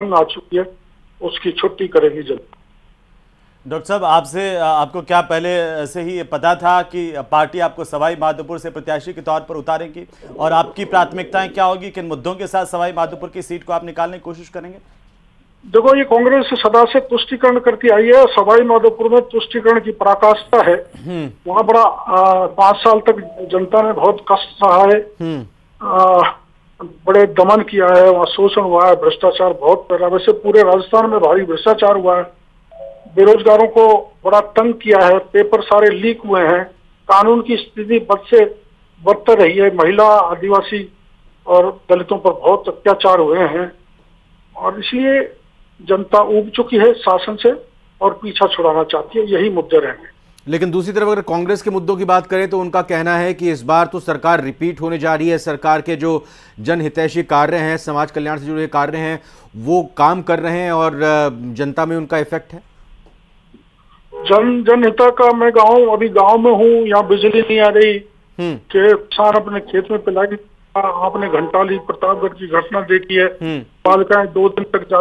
आ चुकी है उसकी छुट्टी करेगी जल्द। डॉक्टर साहब आपसे आपको क्या पहले से ही पता था कि पार्टी आपको सवाई माधोपुर से प्रत्याशी के तौर पर उतारेगी? और आपकी प्राथमिकताएँ क्या होगी? किन मुद्दों के साथ सवाई माधोपुर की सीट को आप निकालने की कोशिश करेंगे? देखो ये कांग्रेस सदा से तुष्टिकरण करती आई है। सवाई माधोपुर में तुष्टिकरण की पराकाष्ठा है। वहाँ बड़ा पाँच साल तक जनता ने बहुत कष्ट सहा है। आ, बड़े दमन किया है वहाँ शोषण हुआ है, भ्रष्टाचार बहुत फैला वैसे पूरे राजस्थान में भारी भ्रष्टाचार हुआ है। बेरोजगारों को बड़ा तंग किया है, पेपर सारे लीक हुए हैं। कानून की स्थिति बद से बदतर रही है। महिला, आदिवासी और दलितों पर बहुत अत्याचार हुए हैं। और इसलिए जनता उग चुकी है शासन से और पीछा छुड़ाना चाहती है। यही मुद्दे रहेंगे। लेकिन दूसरी तरफ़ अगर कांग्रेस के मुद्दों की बात करें तो उनका कहना है कि इस बार तो सरकार रिपीट होने जा रही है सरकार के जो जनहितैषी कार्य हैं समाज कल्याण से जुड़े कार्य हैं वो काम कर रहे हैं और जनता में उनका इफ़ेक्ट है जन जनहिता का मैं गाँव अभी गाँव में हूँ यहाँ बिजली नहीं आ रही हम्म। किसान अपने खेत में पिलाई आपने घंटाली प्रतापगढ़ की घटना देखी है हम्म। बालिकाएँ दो दिन तक